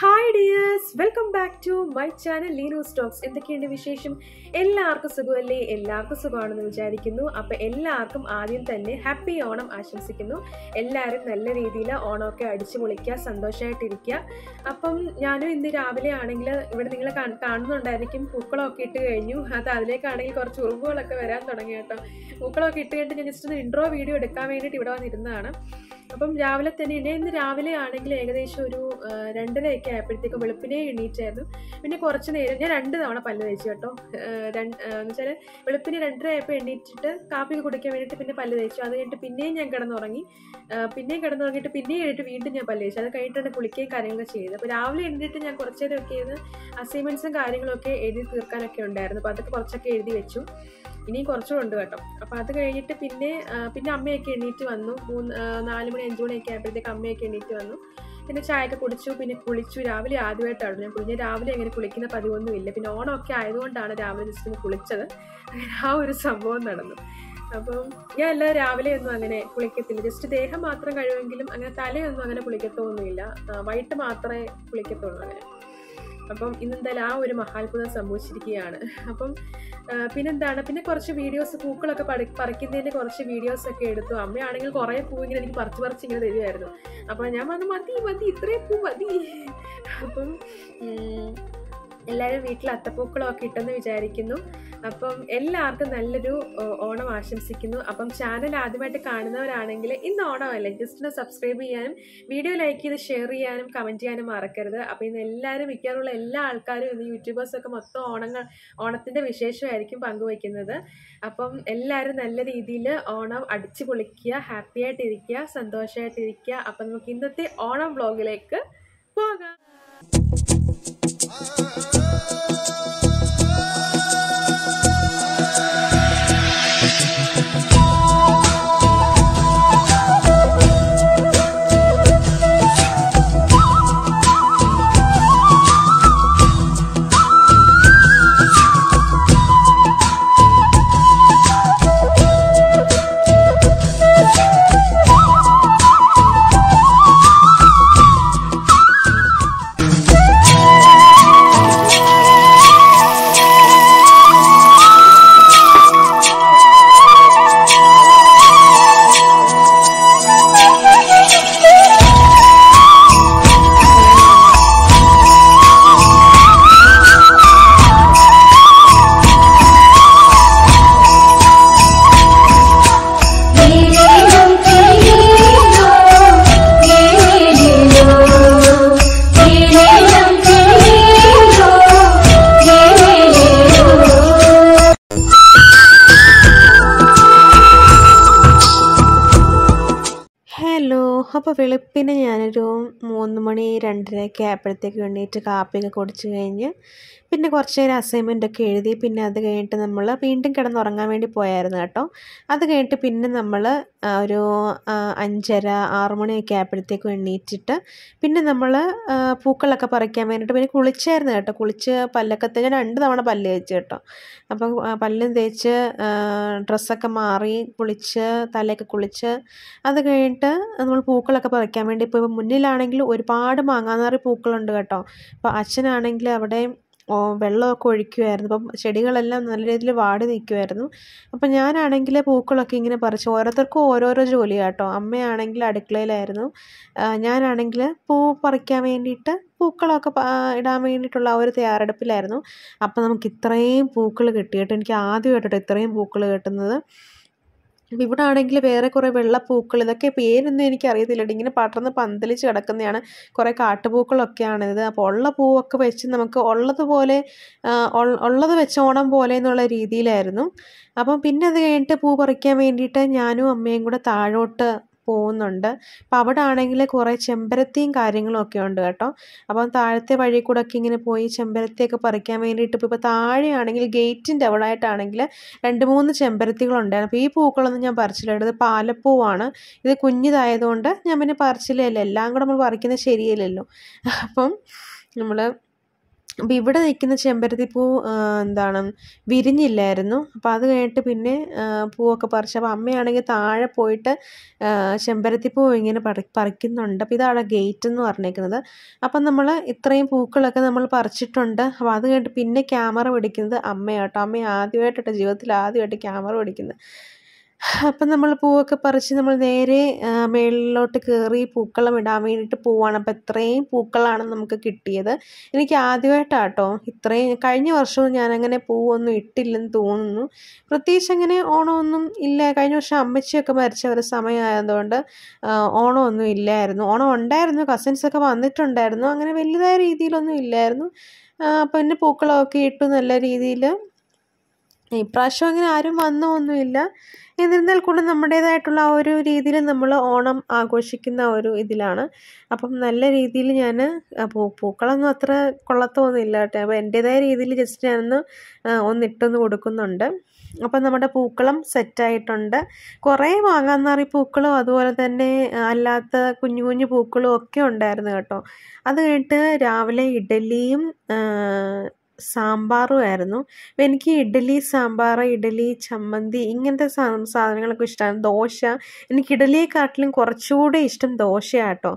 Hi dears welcome back to my channel Leeno stocks എന്തൊക്കെയുണ്ട് വിശേഷം? എല്ലാവർക്കും സുഖമല്ലേ? എല്ലാവർക്കും സുഖമാണെന്ന് വിചാരിക്കുന്നു. അപ്പോൾ എല്ലാവർക്കും ആദ്യം തന്നെ ഹാപ്പി ഓണം ആശംസിക്കുന്നു. എല്ലാവരും നല്ല രീതിയിൽ ഓണമൊക്കെ അടിച്ചു പൊളിക്കുക സന്തോഷമായിട്ടിരിക്കുക അപ്പം ഞാനും ഇന്ന് രാവിലെ ആണെങ്കിൽ ഇവിടെ നിങ്ങൾ കാണുന്നുണ്ടായിരിക്കും. പൂക്കളമൊക്കെ ഇട്ട് കഴിഞ്ഞു. അത് അതിലേക്കാണെങ്കിൽ കുറച്ച് ഉറുമ്പുകളൊക്കെ വരാൻ തുടങ്ങി കേട്ടോ. പൂക്കളമൊക്കെ ഇട്ട് കഴിഞ്ഞിട്ട് ഞാൻ ജസ്റ്റ് ഒന്ന് ഇൻട്രോ വീഡിയോ എടുക്കാൻ വേണ്ടിയിട്ട് ഇവിടെ വന്നിരുന്നതാണ്. അപ്പം രാവിലെ തന്നെ എന്നെ ഇന്ന് രാവിലെ ആണെങ്കിൽ ഏകദേശം ഒരു രണ്ടരയൊക്കെ ആയപ്പോഴത്തേക്കും വെളുപ്പിനെ എണീറ്റായിരുന്നു. പിന്നെ കുറച്ച് നേരം ഞാൻ രണ്ട് തവണ പല്ല് തേച്ചു കേട്ടോ. രണ്ട് എന്ന് വെച്ചാൽ വെളുപ്പിന് രണ്ടര ആയപ്പോൾ എണീറ്റിട്ട് കാപ്പി കുടിക്കാൻ വേണ്ടിയിട്ട് പിന്നെ പല്ല് തേച്ചു. അത് കഴിഞ്ഞിട്ട് പിന്നെയും ഞാൻ കിടന്നുറങ്ങി. പിന്നെയും കിടന്നുറങ്ങിയിട്ട് പിന്നെയും എഴുതിട്ട് വീണ്ടും ഞാൻ പല്ല് തേച്ചു. അത് കഴിഞ്ഞിട്ടാണ് കുളിക്കുകയും കാര്യങ്ങളൊക്കെ ചെയ്തത്. അപ്പോൾ രാവിലെ എണീറ്റിട്ട് ഞാൻ കുറച്ച് നേരമൊക്കെ ഇരുന്ന് അസൈൻമെന്റ്സും കാര്യങ്ങളൊക്കെ എഴുതി തീർക്കാനൊക്കെ ഉണ്ടായിരുന്നു. അപ്പോൾ അതൊക്കെ കുറച്ചൊക്കെ എഴുതി വെച്ചു. ഇനിയും കുറച്ചും ഉണ്ട് കേട്ടോ. അപ്പോൾ അത് കഴിഞ്ഞിട്ട് പിന്നെ പിന്നെ അമ്മയൊക്കെ എണീറ്റ് വന്നു. മൂന്ന് നാല് മണി അഞ്ച് മണിയൊക്കെ ആയപ്പോഴത്തേക്ക് അമ്മയൊക്കെ എണീറ്റ് വന്നു. പിന്നെ ചായയൊക്കെ കുടിച്ചു പിന്നെ കുളിച്ചു. രാവിലെ ആദ്യമായിട്ടാണ് ഞാൻ കുളിഞ്ഞ രാവിലെ അങ്ങനെ കുളിക്കുന്ന പതിവൊന്നുമില്ല പിന്നെ ഓണമൊക്കെ ആയതുകൊണ്ടാണ് രാവിലെ ജസ്റ്റ് ഒന്ന് കുളിച്ചത്. ആ ഒരു സംഭവം നടന്നു. അപ്പം ഞാൻ എല്ലാ രാവിലെ ഒന്നും അങ്ങനെ കുളിക്കത്തില്ല. ജസ്റ്റ് ദേഹം മാത്രം കഴിവെങ്കിലും അങ്ങനെ തലയൊന്നും അങ്ങനെ കുളിക്കത്തൊന്നുമില്ല. വൈകിട്ട് മാത്രമേ കുളിക്കത്തുള്ളൂ അങ്ങനെ. അപ്പം ഇന്നെന്തായാലും ആ ഒരു മഹാത്ഭുതം സംഭവിച്ചിരിക്കുകയാണ്. അപ്പം പിന്നെന്താണ്? പിന്നെ കുറച്ച് വീഡിയോസ് പൂക്കളൊക്കെ പറി പറിക്കുന്നതിന്റെ കുറച്ച് വീഡിയോസ് ഒക്കെ എടുത്തു. അമ്മയാണെങ്കിൽ കുറേ പൂ ഇങ്ങനെ എനിക്ക് പറിച്ച് പറിച്ച് ഇങ്ങനെ തരുമായിരുന്നു അപ്പോൾ ഞാൻ വന്ന് മതി മതി ഇത്രയും പൂ മതി. അപ്പം എല്ലാവരും വീട്ടിൽ അത്തപ്പൂക്കളമൊക്കെ ഇട്ടെന്ന് വിചാരിക്കുന്നു. അപ്പം എല്ലാവർക്കും നല്ലൊരു ഓണം ആശംസിക്കുന്നു. അപ്പം ചാനൽ ആദ്യമായിട്ട് കാണുന്നവരാണെങ്കിൽ ഇന്ന് ഓണമല്ലേ ജസ്റ്റ് ഒന്ന് സബ്സ്ക്രൈബ് ചെയ്യാനും വീഡിയോ ലൈക്ക് ചെയ്ത് ഷെയർ ചെയ്യാനും കമന്റ് ചെയ്യാനും മറക്കരുത്. അപ്പോൾ ഇന്ന് എല്ലാവരും മിക്കാറുള്ള എല്ലാ ആൾക്കാരും ഇന്ന് യൂട്യൂബേഴ്സൊക്കെ മൊത്തം ഓണങ്ങൾ ഓണത്തിന്റെ വിശേഷമായിരിക്കും പങ്കുവയ്ക്കുന്നത്. അപ്പം എല്ലാവരും നല്ല രീതിയിൽ ഓണം അടിച്ചു പൊളിക്കുക ഹാപ്പി ആയിട്ടിരിക്കുക സന്തോഷമായിട്ടിരിക്കുക അപ്പം നമുക്ക് ഇന്നത്തെ ഓണം വ്ളോഗിലേക്ക് പോകാം. അപ്പോൾ വെളുപ്പിന് ഞാനൊരു മൂന്ന് മണി രണ്ടരയൊക്കെ ആയപ്പോഴത്തേക്ക് എണീറ്റ് കാപ്പിയൊക്കെ കുടിച്ച് കഴിഞ്ഞ് പിന്നെ കുറച്ച് നേരം അസൈൻമെന്റ് ഒക്കെ എഴുതി പിന്നെ അത് കഴിഞ്ഞിട്ട് നമ്മൾ വീണ്ടും കിടന്നുറങ്ങാൻ വേണ്ടി പോയായിരുന്നു കേട്ടോ. അത് കഴിഞ്ഞിട്ട് പിന്നെ നമ്മൾ ഒരു അഞ്ചര ആറ് മണിയൊക്കെ ആയപ്പോഴത്തേക്കും എണ്ണീറ്റിട്ട് പിന്നെ നമ്മൾ പൂക്കളൊക്കെ പറിക്കാൻ വേണ്ടിയിട്ട് പിന്നെ കുളിച്ചായിരുന്നു കേട്ടോ. കുളിച്ച് പല്ലൊക്കെ തേച്ച് രണ്ട് തവണ പല്ല് തേച്ച് കേട്ടോ. അപ്പം പല്ലും തേച്ച് ഡ്രസ്സൊക്കെ മാറി കുളിച്ച് തലയൊക്കെ കുളിച്ച് അത് കഴിഞ്ഞിട്ട് നമ്മൾ പൂക്കളൊക്കെ പറിക്കാൻ വേണ്ടി ഇപ്പോൾ മുന്നിലാണെങ്കിൽ ഒരുപാട് മാങ്ങാനാറി പൂക്കളുണ്ട് കേട്ടോ. അപ്പോൾ അച്ഛനാണെങ്കിൽ അവിടെ വെള്ളമൊക്കെ ഒഴിക്കുമായിരുന്നു അപ്പം ചെടികളെല്ലാം നല്ല രീതിയിൽ വാടി നിൽക്കുമായിരുന്നു അപ്പം ഞാനാണെങ്കിൽ പൂക്കളൊക്കെ ഇങ്ങനെ പറിച്ച് ഓരോരുത്തർക്കും ഓരോരോ ജോലി കേട്ടോ അമ്മയാണെങ്കിൽ അടുക്കളയിലായിരുന്നു. ഞാനാണെങ്കിൽ പൂ പറിക്കാൻ വേണ്ടിയിട്ട് പൂക്കളൊക്കെ ഇടാൻ വേണ്ടിയിട്ടുള്ള ആ ഒരു തയ്യാറെടുപ്പിലായിരുന്നു. അപ്പം നമുക്ക് ഇത്രയും പൂക്കൾ കിട്ടിയിട്ട് എനിക്ക് ആദ്യമായിട്ടോ ഇത്രയും പൂക്കൾ കിട്ടുന്നത്. ഇവിടെ ആണെങ്കിൽ വേറെ കുറേ വെള്ളപ്പൂക്കൾ ഇതൊക്കെ പേരൊന്നും എനിക്ക് അറിയത്തില്ല. ഇങ്ങനെ പടർന്ന് പന്തലിച്ച് കിടക്കുന്നതാണ്. കുറേ കാട്ടുപൂക്കളൊക്കെയാണിത്. അപ്പോൾ ഉള്ള പൂവൊക്കെ വെച്ച് നമുക്ക് ഉള്ളതുപോലെ ഉള്ളത് വെച്ച് ഓണം പോലെ എന്നുള്ള രീതിയിലായിരുന്നു. അപ്പം പിന്നെ അത് കഴിഞ്ഞിട്ട് പൂ പറിക്കാൻ വേണ്ടിയിട്ട് ഞാനും അമ്മയും കൂടെ താഴോട്ട് പോകുന്നുണ്ട്. അപ്പോൾ അവിടെ ആണെങ്കിൽ കുറേ ചെമ്പരത്തിയും കാര്യങ്ങളും ഒക്കെ ഉണ്ട് കേട്ടോ. അപ്പം താഴത്തെ വഴി കൂടെ ഒക്കെ ഇങ്ങനെ പോയി ചെമ്പരത്തിയൊക്കെ പറിക്കാൻ വേണ്ടിയിട്ട് ഇപ്പോൾ ഇപ്പോൾ താഴെയാണെങ്കിൽ ഗേറ്റിന്റെ അവിടെ ആയിട്ടാണെങ്കിൽ രണ്ട് മൂന്ന് ചെമ്പരത്തികളുണ്ടായിരുന്നു. അപ്പോൾ ഈ പൂക്കളൊന്നും ഞാൻ പറിച്ചില്ല. ഇത് പാലപ്പൂവാണ്. ഇത് കുഞ്ഞിതായതുകൊണ്ട് ഞാൻ പിന്നെ പറിച്ചില്ലല്ലോ എല്ലാം കൂടെ നമ്മൾ പറിക്കുന്നത് ശരിയല്ലല്ലോ. അപ്പം നമ്മൾ അപ്പോൾ ഇവിടെ നിൽക്കുന്ന ചെമ്പരത്തിപ്പൂ പൂ എന്താണ് വിരിഞ്ഞില്ലായിരുന്നു. അപ്പോൾ അത് കഴിഞ്ഞിട്ട് പിന്നെ പൂവൊക്കെ പറിച്ചു അപ്പോൾ അമ്മയാണെങ്കിൽ താഴെ പോയിട്ട് ചെമ്പരത്തി ചെമ്പരത്തിപ്പൂ ഇങ്ങനെ പറി പറിക്കുന്നുണ്ട്. അപ്പോൾ ഇതാണ് ഗേറ്റ് എന്ന് പറഞ്ഞേക്കുന്നത്. അപ്പം നമ്മൾ ഇത്രയും പൂക്കളൊക്കെ നമ്മൾ പറിച്ചിട്ടുണ്ട്. അപ്പോൾ അത് കഴിഞ്ഞിട്ട് പിന്നെ ക്യാമറ പിടിക്കുന്നത് അമ്മയാട്ടോ അമ്മ ആദ്യമായിട്ടോ ജീവിതത്തിൽ ആദ്യമായിട്ട് ക്യാമറ പിടിക്കുന്നത്. അപ്പം നമ്മൾ പൂവൊക്കെ പറിച്ച് നമ്മൾ നേരെ മേളിലോട്ട് കയറി പൂക്കളം ഇടാൻ വേണ്ടിയിട്ട് പോവാണ്. അപ്പം ഇത്രയും പൂക്കളാണ് നമുക്ക് കിട്ടിയത്. എനിക്ക് ആദ്യമായിട്ടാട്ടോ ഇത്രയും കഴിഞ്ഞ വർഷവും അങ്ങനെ പൂവൊന്നും ഇട്ടില്ലെന്ന് തോന്നുന്നു. പ്രത്യേകിച്ച് അങ്ങനെ ഓണമൊന്നും ഇല്ല. കഴിഞ്ഞ വർഷം അമ്മച്ചിയൊക്കെ മരിച്ച ഒരു സമയമായതുകൊണ്ട് ഓണമൊന്നും ഇല്ലായിരുന്നു. ഓണം ഉണ്ടായിരുന്നു. കസിൻസൊക്കെ വന്നിട്ടുണ്ടായിരുന്നു. അങ്ങനെ വലുതായ രീതിയിലൊന്നും ഇല്ലായിരുന്നു. അപ്പം പിന്നെ പൂക്കളമൊക്കെ ഇട്ടു നല്ല രീതിയിൽ ഇപ്രാവശ്യം അങ്ങനെ ആരും വന്നൊന്നുമില്ല എന്നിരുന്നാൽ കൂടെ നമ്മുടേതായിട്ടുള്ള ആ ഒരു രീതിയിൽ നമ്മൾ ഓണം ആഘോഷിക്കുന്ന ഒരു ഇതിലാണ്. അപ്പം നല്ല രീതിയിൽ ഞാൻ പൂ പൂക്കളൊന്നും അത്ര കൊള്ളത്തൊന്നുമില്ല കേട്ടോ. അപ്പോൾ എന്റേതായ രീതിയിൽ ജസ്റ്റ് ഞാനൊന്ന് ഒന്നിട്ടൊന്ന് കൊടുക്കുന്നുണ്ട്. അപ്പം നമ്മുടെ പൂക്കളം സെറ്റായിട്ടുണ്ട്. കുറേ മാങ്ങാന്നാറി പൂക്കളും അതുപോലെ തന്നെ അല്ലാത്ത കുഞ്ഞു കുഞ്ഞു പൂക്കളും ഒക്കെ ഉണ്ടായിരുന്നു കേട്ടോ. അത് കഴിഞ്ഞിട്ട് രാവിലെ ഇഡലിയും സാമ്പാറും ആയിരുന്നു. എനിക്ക് ഇഡലി സാമ്പാർ ഇഡലി ചമ്മന്തി ഇങ്ങനത്തെ സാധനങ്ങളൊക്കെ ഇഷ്ടമാണ് ദോശ. എനിക്ക് ഇഡലിയെക്കാട്ടിലും കുറച്ചുകൂടെ ഇഷ്ടം ദോശയാട്ടോ.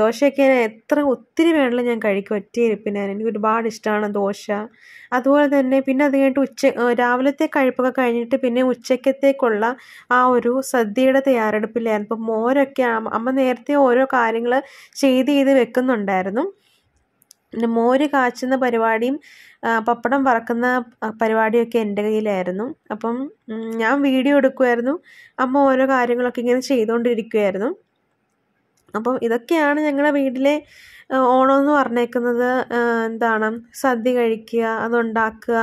ദോശയൊക്കെ എത്ര ഒത്തിരി വേണമെങ്കിലും ഞാൻ കഴിക്കും. ഒറ്റയിരിപ്പിന് എനിക്ക് ഒരുപാട് ഇഷ്ടമാണ് ദോശ. അതുപോലെ തന്നെ പിന്നെ അത് കഴിഞ്ഞിട്ട് ഉച്ച രാവിലത്തെ കഴിപ്പൊക്കെ കഴിഞ്ഞിട്ട് പിന്നെ ഉച്ചക്കത്തേക്കുള്ള ആ ഒരു സദ്യയുടെ തയ്യാറെടുപ്പിലായിരുന്നു. ഇപ്പം മോരൊക്കെ അമ്മ നേരത്തെ ഓരോ കാര്യങ്ങൾ ചെയ്ത് ചെയ്ത് വെക്കുന്നുണ്ടായിരുന്നു. പിന്നെ മോര് കാച്ചുന്ന പരിപാടിയും പപ്പടം വറക്കുന്ന പരിപാടിയും പരിപാടിയൊക്കെ എന്റെ കയ്യിലായിരുന്നു. അപ്പം ഞാൻ വീഡിയോ എടുക്കുമായിരുന്നു അമ്മ ഓരോ കാര്യങ്ങളൊക്കെ ഇങ്ങനെ ചെയ്തുകൊണ്ടിരിക്കുമായിരുന്നു അപ്പം ഇതൊക്കെയാണ് ഞങ്ങളുടെ വീട്ടിലെ ഓണം എന്ന് പറഞ്ഞേക്കുന്നത്. എന്താണ്? സദ്യ കഴിക്കുക അതുണ്ടാക്കുക.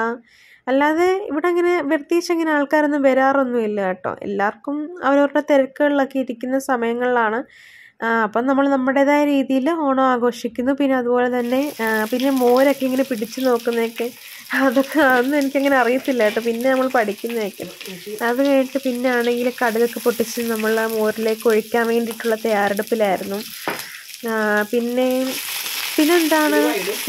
അല്ലാതെ ഇവിടെ അങ്ങനെ പ്രത്യേകിച്ച് അങ്ങനെ ആൾക്കാരൊന്നും വരാറൊന്നുമില്ല കേട്ടോ. എല്ലാവർക്കും അവരവരുടെ തിരക്കുകളിലൊക്കെ ഇരിക്കുന്ന സമയങ്ങളിലാണ് അപ്പം നമ്മൾ നമ്മുടേതായ രീതിയിൽ ഓണം ആഘോഷിക്കുന്നു. പിന്നെ അതുപോലെ തന്നെ പിന്നെ മോരൊക്കെ ഇങ്ങനെ പിടിച്ചു നോക്കുന്നതൊക്കെ അതൊക്കെ അതൊന്നും എനിക്കങ്ങനെ അറിയത്തില്ല കേട്ടോ. പിന്നെ നമ്മൾ പഠിക്കുന്നതൊക്കെ. അത് കഴിഞ്ഞിട്ട് പിന്നെ ആണെങ്കിൽ കടലൊക്കെ പൊട്ടിച്ച് നമ്മൾ ആ മോരിലേക്ക് ഒഴിക്കാൻ വേണ്ടിയിട്ടുള്ള തയ്യാറെടുപ്പിലായിരുന്നു. പിന്നെ പിന്നെ പിന്നെന്താണ്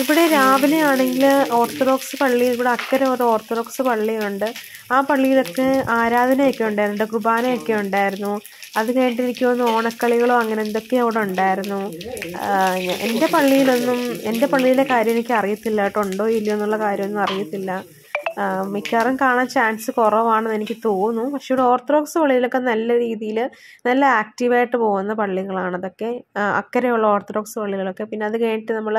ഇവിടെ രാവിലെ ആണെങ്കിൽ ഓർത്തഡോക്സ് പള്ളി ഇവിടെ അക്കരെ ഒരു ഓർത്തഡോക്സ് പള്ളിയുണ്ട്. ആ പള്ളിയിലൊക്കെ ആരാധനയൊക്കെ ഉണ്ടായിരുന്നു കുർബാനയൊക്കെ ഉണ്ടായിരുന്നു. അത് കഴിഞ്ഞിട്ട് എനിക്ക് തോന്നുന്നു ഓണക്കളികളോ അങ്ങനെ എന്തൊക്കെയോ അവിടെ ഉണ്ടായിരുന്നു. എന്റെ പള്ളിയിലൊന്നും എന്റെ പള്ളിയിലെ കാര്യം എനിക്ക് അറിയത്തില്ല കേട്ടോ. ഉണ്ടോ ഇല്ലയോ എന്നുള്ള കാര്യമൊന്നും അറിയത്തില്ല. മിക്കവാറും കാണാൻ ചാൻസ് കുറവാണെന്ന് എനിക്ക് തോന്നുന്നു. പക്ഷെ ഇവിടെ ഓർത്തഡോക്സ് പള്ളിയിലൊക്കെ നല്ല രീതിയിൽ നല്ല ആക്റ്റീവായിട്ട് പോകുന്ന പള്ളികളാണ് അതൊക്കെ. അക്കരെയുള്ള ഓർത്തഡോക്സ് പള്ളികളൊക്കെ. പിന്നെ അത് കഴിഞ്ഞിട്ട് നമ്മൾ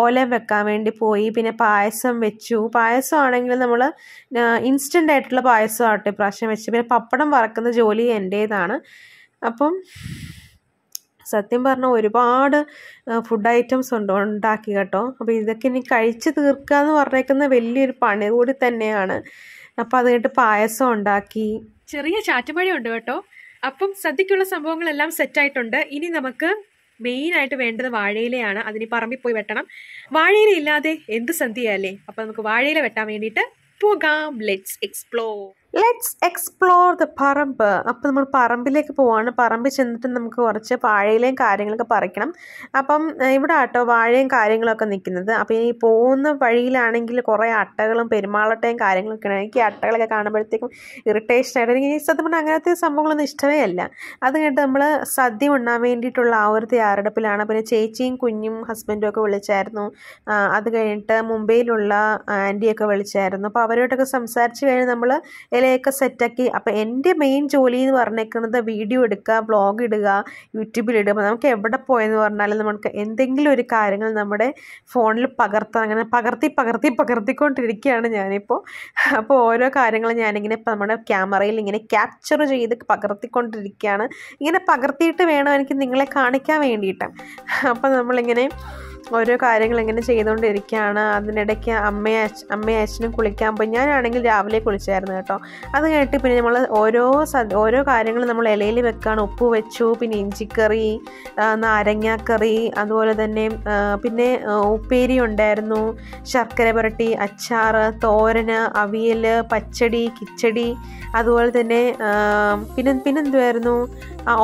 ഓലം വെക്കാൻ വേണ്ടി പോയി. പിന്നെ പായസം വെച്ചു. പായസം ആണെങ്കിൽ നമ്മൾ ഇൻസ്റ്റന്റ് ആയിട്ടുള്ള പായസം ആവട്ടെ പ്രാവശ്യം വെച്ചു. പിന്നെ പപ്പടം വറക്കുന്ന ജോലി എന്റേതാണ്. അപ്പം സത്യം പറഞ്ഞാൽ ഒരുപാട് ഫുഡ് ഐറ്റംസ് ഉണ്ട് ഉണ്ടാക്കി കേട്ടോ. അപ്പോൾ ഇതൊക്കെ ഇനി കഴിച്ച് തീർക്കുക എന്ന് പറഞ്ഞേക്കുന്ന വലിയൊരു പണി കൂടി തന്നെയാണ്. അപ്പോൾ അത് കഴിഞ്ഞിട്ട് പായസം ഉണ്ടാക്കി. ചെറിയ ചാറ്റുമഴയുണ്ട് കേട്ടോ. അപ്പം സദ്യക്കുള്ള സംഭവങ്ങളെല്ലാം സെറ്റായിട്ടുണ്ട് ഇനി നമുക്ക് മെയിൻ ആയിട്ട് വേണ്ടത് വാഴയിലയാണ്. അതിന് പറമ്പിൽ പോയി വെട്ടണം. വാഴയില ഇല്ലാതെ എന്ത് സന്ധ്യയല്ലേ അപ്പം നമുക്ക് വാഴയില വെട്ടാൻ വേണ്ടിയിട്ട് പോകാം. Let's explore let's explore the പറമ്പ്. അപ്പോൾ നമ്മൾ പറമ്പിലേക്ക് പോവാണ്. പറമ്പിൽ ചെന്നിട്ട് നമുക്ക് കുറച്ച് വാഴയിലെയും കാര്യങ്ങളൊക്കെ പറിക്കണം. അപ്പം ഇവിടെ ആട്ടോ വാഴയും കാര്യങ്ങളൊക്കെ നിൽക്കുന്നത്. അപ്പോൾ ഈ പോകുന്ന വഴിയിലാണെങ്കിൽ കുറേ അട്ടകളും പെരുമാളട്ടയും കാര്യങ്ങളൊക്കെ ഉണ്ട് എനിക്ക് അട്ടകളൊക്കെ കാണുമ്പോഴത്തേക്കും ഇറിറ്റേഷൻ ആയിട്ട് എനിക്ക് സത്യം പറഞ്ഞാൽ അങ്ങനത്തെ സംഭവങ്ങളൊന്നും ഇഷ്ടമേ അല്ല. അത് കഴിഞ്ഞിട്ട് നമ്മൾ സദ്യ ഉണ്ണാൻ വേണ്ടിയിട്ടുള്ള ആ ഒരു തയ്യാറെടുപ്പിലാണ്. പിന്നെ ചേച്ചിയും കുഞ്ഞും ഹസ്ബൻഡും ഒക്കെ വിളിച്ചായിരുന്നു. അത് കഴിഞ്ഞിട്ട് മുംബൈയിലുള്ള ആന്റിയൊക്കെ വിളിച്ചായിരുന്നു. അപ്പോൾ അവരോടൊക്കെ സംസാരിച്ച് കഴിഞ്ഞ് നമ്മൾ ഇലയൊക്കെ സെറ്റാക്കി. അപ്പോൾ എന്റെ മെയിൻ ജോലി എന്ന് പറഞ്ഞേക്കുന്നത് വീഡിയോ എടുക്കുക വ്ളോഗ് ഇടുക യൂട്യൂബിലിടുക അപ്പോൾ നമുക്ക് എവിടെ പോയെന്ന് പറഞ്ഞാലും നമുക്ക് എന്തെങ്കിലും ഒരു കാര്യങ്ങൾ നമ്മുടെ ഫോണിൽ പകർത്താൻ അങ്ങനെ പകർത്തി പകർത്തി പകർത്തിക്കൊണ്ടിരിക്കുകയാണ് ഞാനിപ്പോൾ അപ്പോൾ ഓരോ കാര്യങ്ങൾ ഞാനിങ്ങനെ ഇപ്പം നമ്മുടെ ക്യാമറയിൽ ഇങ്ങനെ ക്യാപ്ചർ ചെയ്ത് പകർത്തിക്കൊണ്ടിരിക്കുകയാണ്. ഇങ്ങനെ പകർത്തിയിട്ട് വേണം എനിക്ക് നിങ്ങളെ കാണിക്കാൻ വേണ്ടിയിട്ട്. അപ്പോൾ നമ്മളിങ്ങനെ ഓരോ കാര്യങ്ങൾ ഇങ്ങനെ ചെയ്തുകൊണ്ടിരിക്കുകയാണ്. അതിനിടയ്ക്ക് അമ്മയെ അമ്മയും അച്ഛനും കുളിക്കാൻ പോയി. ഞാനാണെങ്കിൽ രാവിലെ കുളിച്ചായിരുന്നു കേട്ടോ. അത് കഴിഞ്ഞിട്ട് പിന്നെ നമ്മൾ ഓരോ ഓരോ കാര്യങ്ങൾ നമ്മൾ ഇലയിൽ വെക്കാണ്. ഉപ്പ് വെച്ചു പിന്നെ ഇഞ്ചിക്കറി നാരങ്ങാക്കറി അതുപോലെ തന്നെ പിന്നെ ഉപ്പേരി ഉണ്ടായിരുന്നു. ശർക്കര പുരട്ടി അച്ചാറ് തോരന് അവിയൽ പച്ചടി കിച്ചടി അതുപോലെ തന്നെ പിന്നെ പിന്നെ പിന്നെന്തുമായിരുന്നു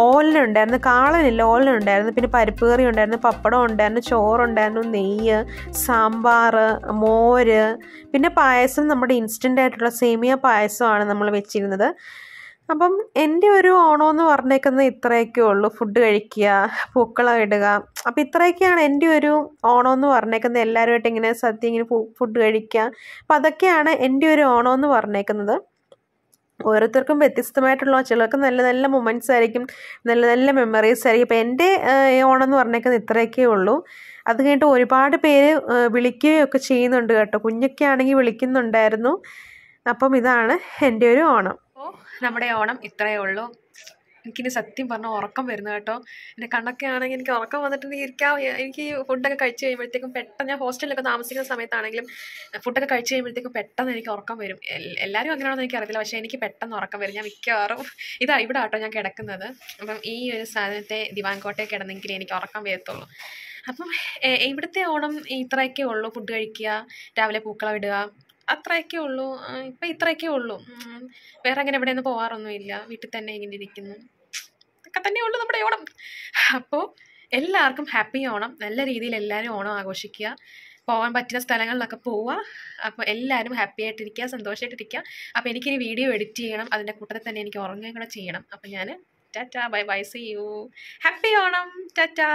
ഓലനുണ്ടായിരുന്നു കാളനില്ല ഓലനുണ്ടായിരുന്നു പിന്നെ പരിപ്പ് കറി ഉണ്ടായിരുന്നു പപ്പടം ഉണ്ടായിരുന്നു ചോറുണ്ടായിരുന്നു നെയ്യ് സാമ്പാർ മോര് പിന്നെ പായസം നമ്മുടെ ഇൻസ്റ്റന്റ് ആയിട്ടുള്ള സേമിയ പായസമാണ് നമ്മൾ വെച്ചിരുന്നത്. അപ്പം എന്റെ ഒരു ഓണം എന്ന് പറഞ്ഞേക്കുന്നത് ഇത്രയൊക്കെ ഉള്ളൂ. ഫുഡ് കഴിക്കുക പൂക്കളം ഇടുക. അപ്പം ഇത്രയൊക്കെയാണ് എന്റെ ഒരു ഓണം എന്ന് പറഞ്ഞേക്കുന്നത്. എല്ലാവരുമായിട്ട് ഇങ്ങനെ സദ്യ ഇങ്ങനെ ഫുഡ് കഴിക്കുക. അപ്പം അതൊക്കെയാണ് എന്റെ ഒരു ഓണം എന്ന് പറഞ്ഞേക്കുന്നത്. ഓരോരുത്തർക്കും വ്യത്യസ്തമായിട്ടുള്ള ചിലർക്ക് നല്ല നല്ല മൊമെന്റ്സ് ആയിരിക്കും നല്ല നല്ല മെമ്മറീസ് ആയിരിക്കും. ഇപ്പം എന്റെ ഓണം എന്ന് പറഞ്ഞേക്കുന്നത് ഇത്രയൊക്കെ ഉള്ളൂ. അത് കഴിഞ്ഞിട്ട് ഒരുപാട് പേര് വിളിക്കുകയൊക്കെ ചെയ്യുന്നുണ്ട് കേട്ടോ. കുഞ്ഞൊക്കെ ആണെങ്കിൽ വിളിക്കുന്നുണ്ടായിരുന്നു. അപ്പം ഇതാണ് എന്റെ ഒരു ഓണം. അപ്പോൾ നമ്മുടെ ഓണം ഇത്രയേ ഉള്ളൂ. എനിക്കിനി സത്യം പറഞ്ഞാൽ ഉറക്കം വരുന്നു കേട്ടോ. എന്റെ കണ്ണൊക്കെ ആണെങ്കിൽ എനിക്ക് ഉറക്കം വന്നിട്ട് ഇരിക്കാൻ. എനിക്ക് ഫുഡൊക്കെ കഴിച്ച് കഴിയുമ്പോഴത്തേക്കും പെട്ടെന്ന് ഞാൻ ഹോസ്റ്റലിലൊക്കെ താമസിക്കുന്ന സമയത്താണെങ്കിലും ഫുഡൊക്കെ കഴിച്ച് കഴിയുമ്പോഴത്തേക്കും പെട്ടെന്ന് എനിക്ക് ഉറക്കം വരും. എല്ലാവരും അങ്ങനെയാണെന്ന് എനിക്കറിയില്ല. പക്ഷേ എനിക്ക് പെട്ടെന്ന് ഉറക്കം വരും. ഞാൻ മിക്കവാറും ഇതാ ഇവിടെ ആട്ടോ ഞാൻ കിടക്കുന്നത്. അപ്പം ഈ ഒരു സാധനത്തെ ദിവാൻകോട്ടയിൽ കിടന്നെങ്കിൽ എനിക്ക് ഉറക്കം വരത്തുള്ളൂ. അപ്പം ഇവിടുത്തെ ഓണം ഇത്രയൊക്കെ ഉള്ളൂ. ഫുഡ് കഴിക്കുക രാവിലെ പൂക്കളം ഇടുക അത്രയൊക്കെ ഉള്ളൂ. ഇപ്പം ഇത്രയൊക്കെ ഉള്ളൂ. വേറെ അങ്ങനെ എവിടെയൊന്നും പോകാറൊന്നുമില്ല വീട്ടിൽ തന്നെ ഇങ്ങനെ ഇരിക്കുന്നു. ഇതൊക്കെ തന്നെ ഉള്ളൂ നമ്മുടെ ഓണം. അപ്പോൾ എല്ലാവർക്കും ഹാപ്പി ഓണം. നല്ല രീതിയിൽ എല്ലാവരും ഓണം ആഘോഷിക്കുക. പോകാൻ പറ്റുന്ന സ്ഥലങ്ങളിലൊക്കെ പോവുക. അപ്പോൾ എല്ലാവരും ഹാപ്പി ആയിട്ടിരിക്കുക സന്തോഷമായിട്ടിരിക്കുക അപ്പോൾ എനിക്കിനി വീഡിയോ എഡിറ്റ് ചെയ്യണം. അതിന്റെ കൂട്ടത്തിൽ തന്നെ എനിക്ക് ഉറങ്ങുകയും കൂടെ ചെയ്യണം. അപ്പോൾ ഞാൻ tata bye bye see you. Happy Onam. Tata.